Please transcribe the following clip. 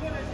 finish.